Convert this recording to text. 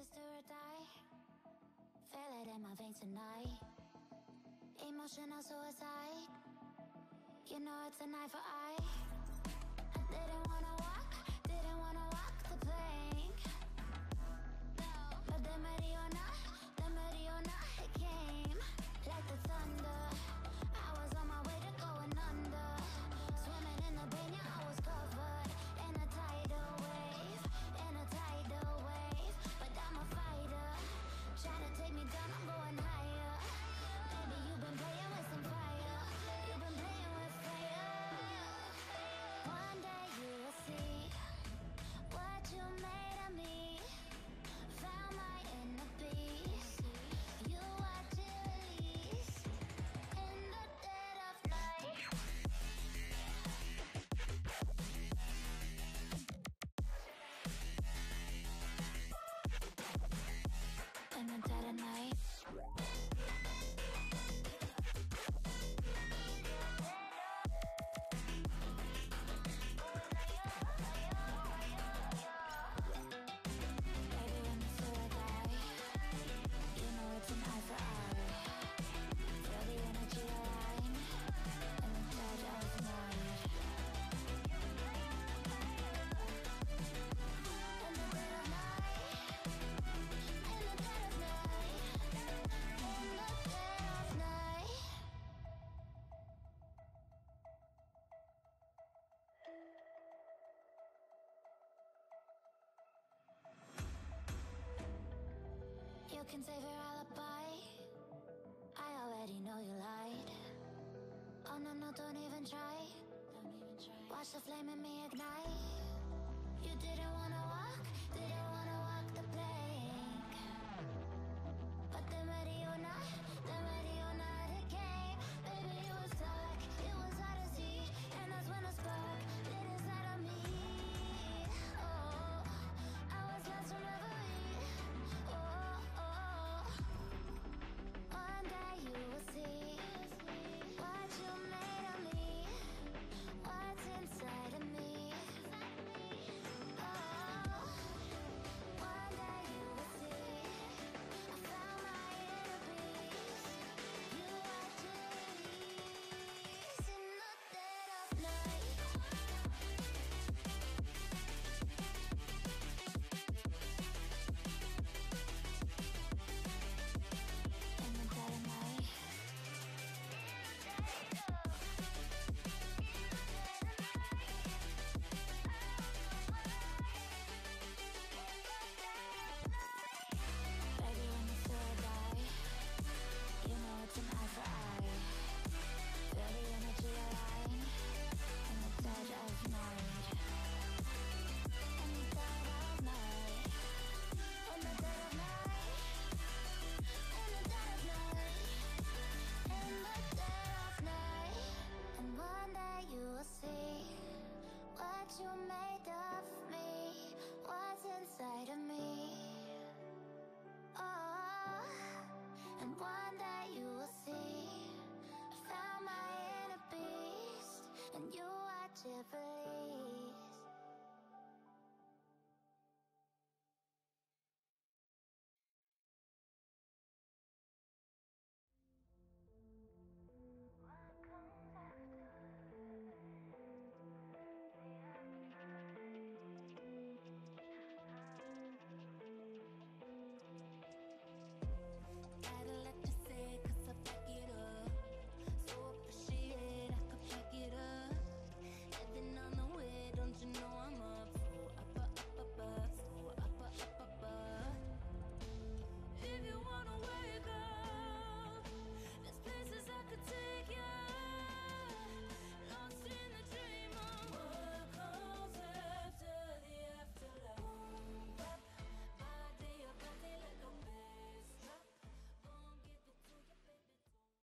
is or die. Feel it in my veins tonight. Emotional suicide. You know it's a knife for eye. I didn't wanna watch. can save your alibi. I already know you lied. Oh no, no, don't even try. Watch the flame in me ignite. You didn't wanna.